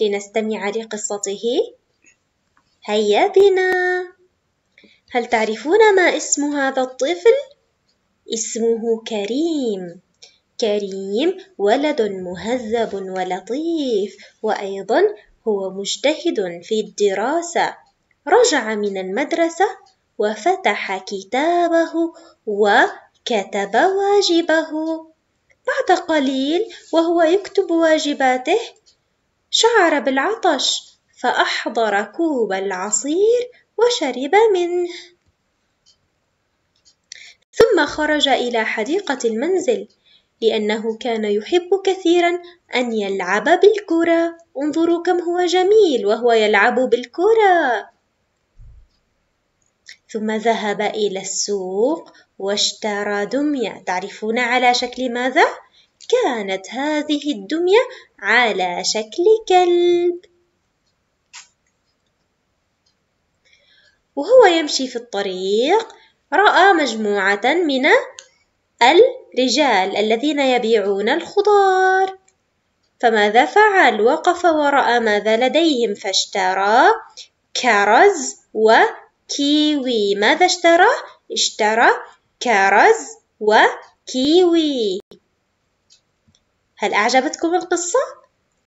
لنستمع لقصته. هيا بنا. هل تعرفون ما اسم هذا الطفل؟ اسمه كريم. كريم ولد مهذب ولطيف وأيضا هو مجتهد في الدراسة. رجع من المدرسة وفتح كتابه وكتب واجبه. بعد قليل وهو يكتب واجباته شعر بالعطش فأحضر كوب العصير وشرب منه. ثم خرج إلى حديقة المنزل لأنه كان يحب كثيرا أن يلعب بالكرة. انظروا كم هو جميل وهو يلعب بالكرة. ثم ذهب إلى السوق واشترى دمية. تعرفون على شكل ماذا؟ كانت هذه الدمية على شكل كلب وهو يمشي في الطريق رأى مجموعة من الرجال الذين يبيعون الخضار فماذا فعل؟ وقف ورأى ماذا لديهم فاشترى كرز وكيوي ماذا اشترى؟ اشترى كرز وكيوي هل أعجبتكم القصة؟